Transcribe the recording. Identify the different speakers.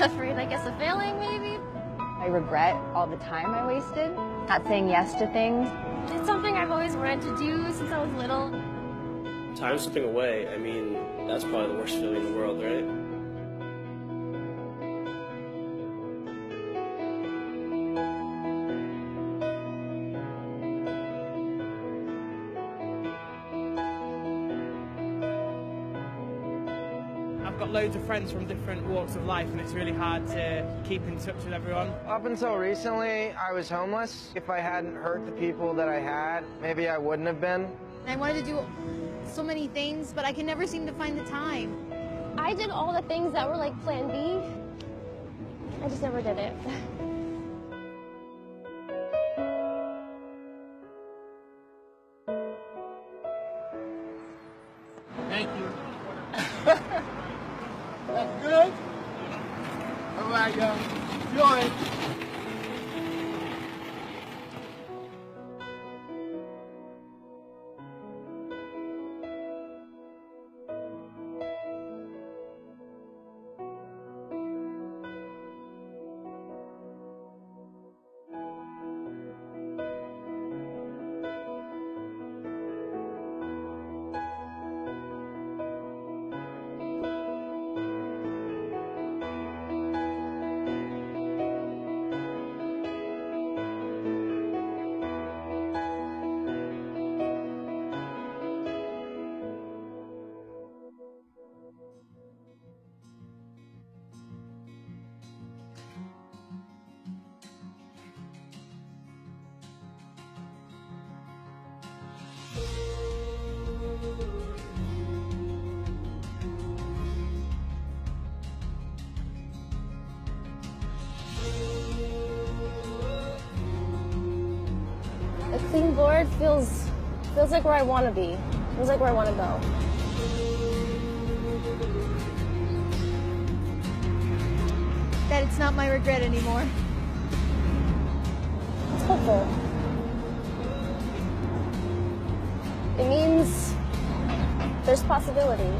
Speaker 1: Afraid, I guess, of failing, maybe?
Speaker 2: I regret all the time I wasted, not saying yes to things.
Speaker 1: It's something I've always wanted to do since I was little.
Speaker 3: Time slipping away, I mean, that's probably the worst feeling in the world, right?
Speaker 4: I've got loads of friends from different walks of life and it's really hard to keep in touch with everyone.
Speaker 5: Up until recently, I was homeless. If I hadn't hurt the people that I had, maybe I wouldn't have been.
Speaker 6: I wanted to do so many things, but I can never seem to find the time.
Speaker 1: I did all the things that were like plan B. I just never did it.
Speaker 7: Thank you. That's good? All right, y'all. Enjoy
Speaker 1: A clean board feels feels like where I want to be. Feels like where I want to go.
Speaker 6: That it's not my regret anymore.
Speaker 1: It's hopeful. It means there's possibility.